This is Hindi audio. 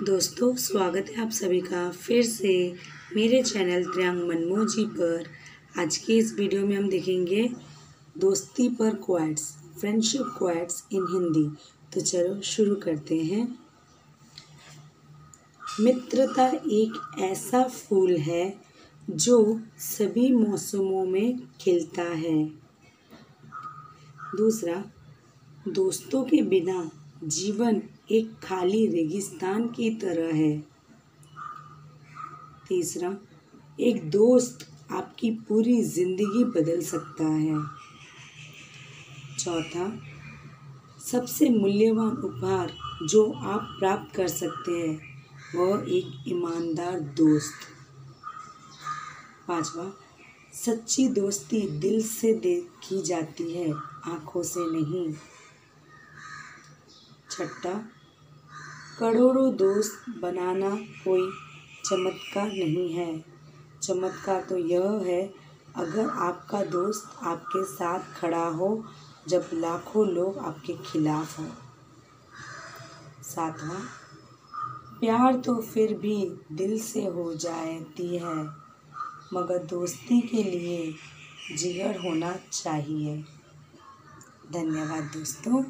दोस्तों, स्वागत है आप सभी का फिर से मेरे चैनल त्रियांग मनमोजी पर। आज के इस वीडियो में हम देखेंगे दोस्ती पर क्वाइट्स फ्रेंडशिप क्वाइट्स इन हिंदी तो चलो शुरू करते हैं। मित्रता एक ऐसा फूल है जो सभी मौसमों में खिलता है। दूसरा, दोस्तों के बिना जीवन एक खाली रेगिस्तान की तरह है। तीसरा, एक दोस्त आपकी पूरी ज़िंदगी बदल सकता है। चौथा, सबसे मूल्यवान उपहार जो आप प्राप्त कर सकते हैं, वह एक ईमानदार दोस्त। पांचवा, सच्ची दोस्ती दिल से देखी जाती है, आँखों से नहीं। छठा करोड़ों दोस्त बनाना कोई चमत्कार नहीं है। चमत्कार तो यह है, अगर आपका दोस्त आपके साथ खड़ा हो, जब लाखों लोग आपके खिलाफ हों। सातवां, प्यार तो फिर भी दिल से हो जाती है, मगर दोस्ती के लिए जिगर होना चाहिए। धन्यवाद दोस्तों।